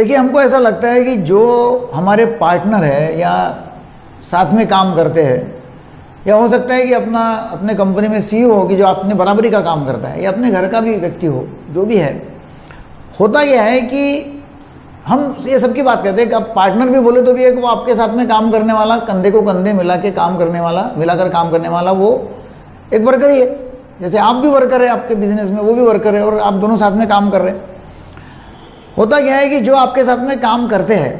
देखिए, हमको ऐसा लगता है कि जो हमारे पार्टनर है या साथ में काम करते हैं, या हो सकता है कि अपना, अपने कंपनी में सीईओ हो कि जो अपने बराबरी का काम करता है, या अपने घर का भी व्यक्ति हो, जो भी है, होता यह है कि हम ये सबकी बात करते हैं कि आप पार्टनर भी बोले तो भी एक वो आपके साथ में काम करने वाला, कंधे को कंधे मिला के काम करने वाला, मिलाकर काम करने वाला, वो एक वर्कर ही है। जैसे आप भी वर्कर है, आपके बिज़नेस में वो भी वर्कर है और आप दोनों साथ में काम कर रहे हैं। होता क्या है कि जो आपके साथ में काम करते हैं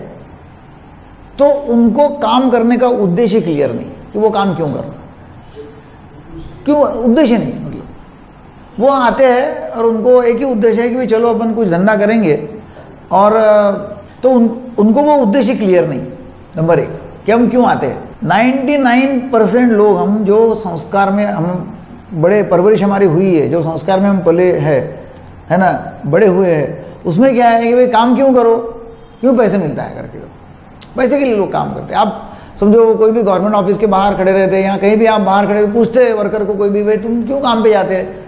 तो उनको काम करने का उद्देश्य क्लियर नहीं कि वो काम क्यों कर रहे क्यों? उद्देश्य नहीं मतलब। वो आते हैं और उनको एक ही उद्देश्य है कि भाई चलो अपन कुछ धंधा करेंगे और तो उन, उनको वो उद्देश्य क्लियर नहीं। नंबर एक कि हम क्यों आते हैं? 99 परसेंट लोग हम जो संस्कार में हम बड़े परवरिश हमारी हुई है जो संस्कार में हम पले है है ना? बड़े हुए हैं। उसमें क्या है कि भाई काम क्यों करो? क्यों पैसे मिलता है करके? लोग पैसे के लिए लोग काम करते हैं। आप समझो, कोई भी गवर्नमेंट ऑफ़िस के बाहर खड़े रहते हैं या कहीं भी आप बाहर खड़े, पूछते हैं वर्कर को कोई भी, भाई तुम क्यों काम पे जाते हैं?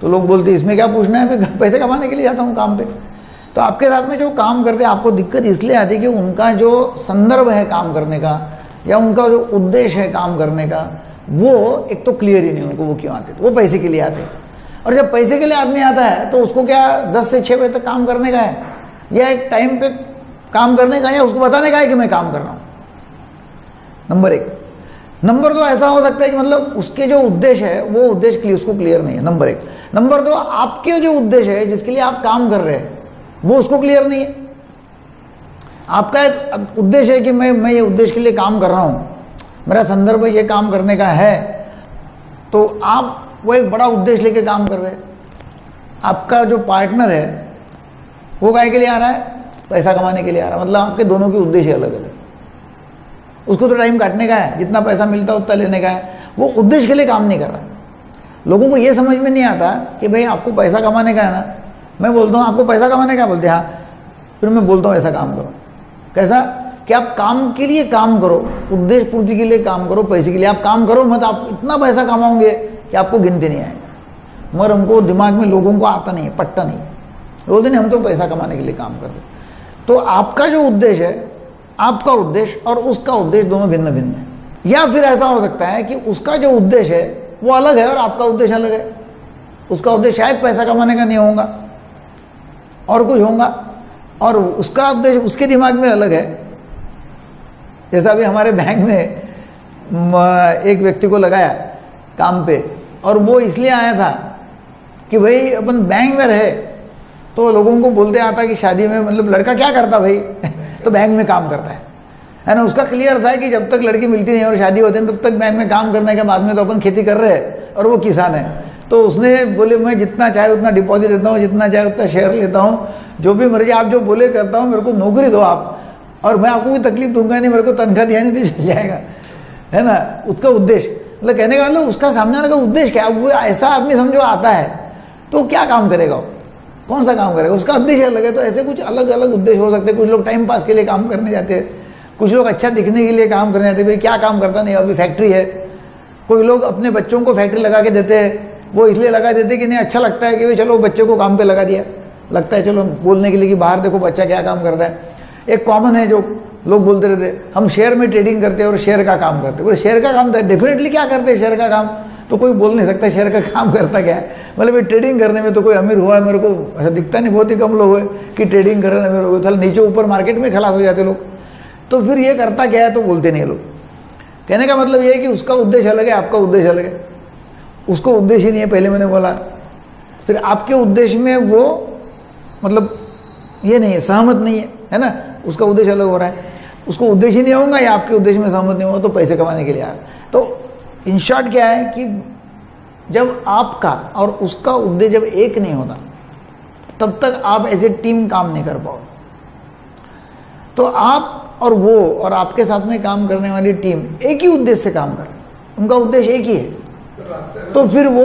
तो लोग बोलते हैं, इसमें क्या पूछना है? मैं पैसे कमाने के लिए जाता हूँ काम पे। तो आपके साथ में जो काम करते हैं, आपको दिक्कत इसलिए आती है कि उनका जो संदर्भ है काम करने का या उनका जो उद्देश्य है काम करने का, वो एक तो क्लियर ही नहीं, उनको वो क्यों आते? वो पैसे के लिए आते और जब पैसे के लिए आदमी आता है तो उसको क्या दस से छः बजे तक काम करने का है? या एक टाइम पे काम करने का या उसको बताने का है कि मैं काम कर रहा हूँ? नंबर एक. नंबर दो, ऐसा हो सकता है कि मतलब उसके जो उद्देश्य है, वो उद्देश्य के लिए उसको क्लियर नहीं है. नंबर एक. नंबर दो, आपके जो उद्देश्य है, जिसके लिए आप काम कर रहे हैं, वो उसको क्लियर नहीं है. आपका एक उद्देश्य है कि मैं मैं ये उद्देश्य के लिए काम कर रहा हूँ. मेरा संदर्भ ये काम करने का है. तो आप वो एक बड़ा उद्देश्य लेके काम कर रहे हैं। आपका जो पार्टनर है, वो गाय के लिए आ रहा है? पैसा कमाने के लिए आ रहा है। मतलब आपके दोनों के उद्देश्य अलग अलग उसको तो टाइम काटने का है। जितना पैसा मिलता है, उतना लेने का है। वो उद्देश्य के लिए काम नहीं कर रहा लोगों को ये समझ में नहीं आता कि भाई, आपको पैसा कमाने का है ना? मैं बोलता हूँ, आपको पैसा कमाने का बोलते हाँ। फिर मैं बोलता हूँ, ऐसा काम करो। कैसा? कि आप काम के लिए काम करो। उद्देश्य पूर्ति के लिए काम करो। पैसे के लिए आप काम करो। मत आप इतना पैसा कमाओगे कि आपको गिनते नहीं आएगा। मगर हमको दिमाग में लोगों को आता नहीं है पट्टा नहीं। बोलते नहीं हम तो पैसा कमाने के लिए काम कर रहे तो आपका जो उद्देश्य है, आपका उद्देश्य और उसका उद्देश्य दोनों भिन्न भिन्न है। या फिर ऐसा हो सकता है कि उसका जो उद्देश्य है, वो अलग है और आपका उद्देश्य अलग है। उसका उद्देश्य शायद पैसा कमाने का नहीं होगा, और कुछ होगा, और उसका उद्देश्य उसके दिमाग में अलग है। जैसा अभी हमारे बैंक में, एक व्यक्ति को लगाया काम पे। और वो इसलिए आया था कि भाई, अपन बैंक में रहे तो लोगों को बोलते आता कि शादी में मतलब लड़का क्या करता भाई? तो बैंक में काम करता है। है ना, उसका क्लियर था कि जब तक लड़की मिलती नहीं और शादी होती तब तक बैंक में काम करने के बाद में तो अपन खेती कर रहे हैं और वो किसान है। तो उसने बोले, मैं जितना चाहे उतना डिपॉजिट देता हूँ, जितना चाहे उतना शेयर लेता हूँ। जो भी मर्ज़ी, आप जो बोले करता हूँ, मेरे को नौकरी दो आप। और मैं आपको कोई तकलीफ़ दूँगा नहीं, मेरे को तनख्वाह दिया नहीं तो चल जाएगा। है ना, उसका उद्देश्य। मतलब कहने का मतलब उसका सामने आने का उद्देश्य क्या? वो ऐसा आदमी समझो आता है तो क्या काम करेगा कौन सा काम करेगा? उसका उद्देश्य अलग है तो ऐसे कुछ अलग अलग उद्देश्य हो सकते हैं। कुछ लोग टाइम पास के लिए काम करने जाते हैं, कुछ लोग अच्छा दिखने के लिए काम करने जाते हैं, भाई क्या काम करता नहीं, अभी फैक्ट्री है। कोई लोग अपने बच्चों को फैक्ट्री लगा के देते हैं, वो इसलिए लगा देते कि नहीं अच्छा लगता है कि भाई चलो बच्चे को काम पे लगा दिया। लगता है चलो बोलने के लिए कि बाहर देखो बच्चा क्या काम करता है। एक कॉमन है जो लोग बोलते रहते हम शेयर में ट्रेडिंग करते हैं और शेयर का काम करते हैं. शेयर का काम डेफिनेटली क्या करते हैं शेयर का काम? तो कोई बोल नहीं सकता शेयर का काम करता क्या है? मतलब ये ट्रेडिंग करने में तो कोई अमीर हुआ है मेरे को, ऐसा दिखता नहीं, बहुत ही कम लोग हुए कि ट्रेडिंग करने में हो नीचे ऊपर मार्केट में खलास हो जाते लोग। तो फिर ये करता क्या है तो बोलते नहीं लोग। कहने का मतलब ये है कि उसका उद्देश्य अलग है, आपका उद्देश्य अलग है। उसको उद्देश्य नहीं है, पहले मैंने बोला। फिर आपके उद्देश्य में वो मतलब ये नहीं है, सहमत नहीं है है ना? उसका उद्देश्य अलग हो रहा है। उसको उद्देश्य नहीं होगा या आपके उद्देश्य में सहमत नहीं होगा तो पैसे कमाने के लिए आ रहा तो इन शॉर्ट क्या है कि जब आपका और उसका उद्देश्य जब एक नहीं होता तब तक आप ऐसे टीम काम नहीं कर पाओ तो आप और वो और आपके साथ में काम करने वाली टीम एक ही उद्देश्य से काम कर उनका उद्देश्य एक ही है। तो फिर वो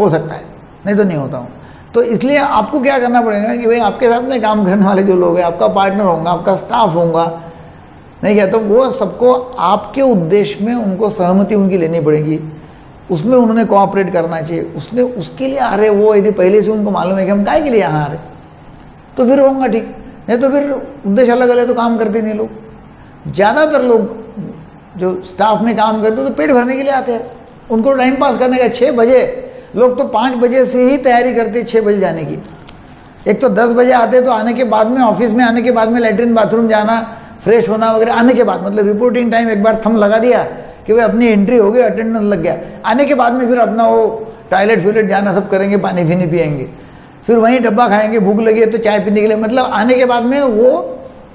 हो सकता है। नहीं तो नहीं होता हूँ। तो इसलिए आपको क्या करना पड़ेगा कि भाई आपके साथ में काम करने वाले जो लोग हैं, आपका पार्टनर होगा, आपका स्टाफ होगा, नहीं क्या? तो वो सबको आपके उद्देश्य में उनको सहमति उनकी लेनी पड़ेगी। उसमें उन्होंने कोऑपरेट करना चाहिए। उसने, उसके लिए आ रहे वो, यदि पहले से उनको मालूम है कि हम काय के लिए यहाँ आ रहे तो फिर होगा ठीक। नहीं तो फिर उद्देश्य अलग अलग तो काम करते नहीं लोग। ज़्यादातर लोग जो स्टाफ में काम करते हैं तो पेट भरने के लिए आते हैं। उनको टाइम पास करने का छः बजे लोग तो पाँच बजे से ही तैयारी करते छः बजे जाने की। एक तो दस बजे आते तो आने के बाद में, ऑफ़िस में आने के बाद में, लेटरिन, बाथरूम जाना, फ्रेश होना वगैरह, आने के बाद मतलब रिपोर्टिंग टाइम एक बार थम लगा दिया कि भाई अपनी एंट्री हो गई अटेंडेंस लग गया। आने के बाद में फिर अपना वो टॉयलेट फ्यूलेट जाना सब करेंगे, पानी नहीं पियेंगे। फिर वहीं डब्बा खाएँगे, भूख लगी है तो चाय पीने के लिए। मतलब आने के बाद में वो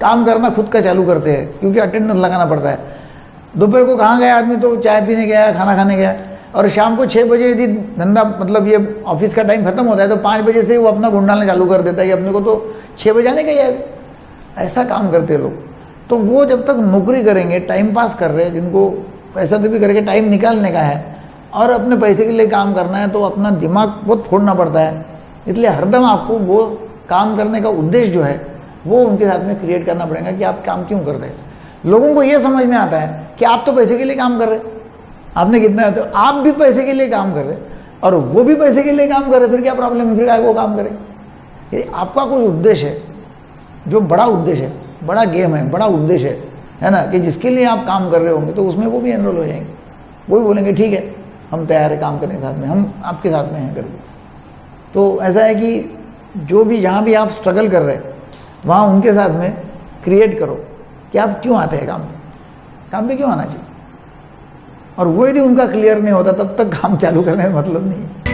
काम करना खुद का चालू करते हैं, क्योंकि अटेंडेंस लगाना पड़ता है। दोपहर को कहाँ गया आदमी तो चाय पीने गया, खाना खाने गया। और शाम को छः बजे यदि धंधा मतलब ये ऑफ़िस का टाइम खत्म होता है तो पाँच बजे से वो अपना गुंडालने चालू कर देता है कि अपने को तो छः बजे आने का ही है। ऐसा काम करते लोग। तो वो जब तक नौकरी करेंगे टाइम पास कर रहे हैं, जिनको पैसा तो भी करके टाइम निकालने का है, और अपने पैसे के लिए काम करना है तो अपना दिमाग बहुत फोड़ना पड़ता है। इसलिए हरदम आपको वो काम करने का उद्देश्य जो है, वो उनके साथ में क्रिएट करना पड़ेगा कि आप काम क्यों कर रहे हैं। लोगों को ये समझ में आता है कि आप तो पैसे के लिए काम कर रहे आपने कितना है तो आप भी पैसे के लिए काम कर रहे और वो भी पैसे के लिए काम कर रहे फिर क्या प्रॉब्लम है? फिर क्या वो काम करे। यदि आपका कोई उद्देश्य है, जो बड़ा उद्देश्य है, बड़ा गेम है, बड़ा उद्देश्य है है ना, कि जिसके लिए आप काम कर रहे होंगे तो उसमें वो भी एनरोल हो जाएँगे। वो भी बोलेंगे, ठीक है, हम तैयार है काम करने के साथ में, हम आपके साथ में हैं करके। तो ऐसा है कि जो भी, जहाँ भी आप स्ट्रगल कर रहे हैं, वहाँ उनके साथ में क्रिएट करो कि आप क्यों आते हैं काम पे? काम पे क्यों आना चाहिए? और वो यदि उनका क्लियर नहीं होता, तब तक काम चालू करने में मतलब नहीं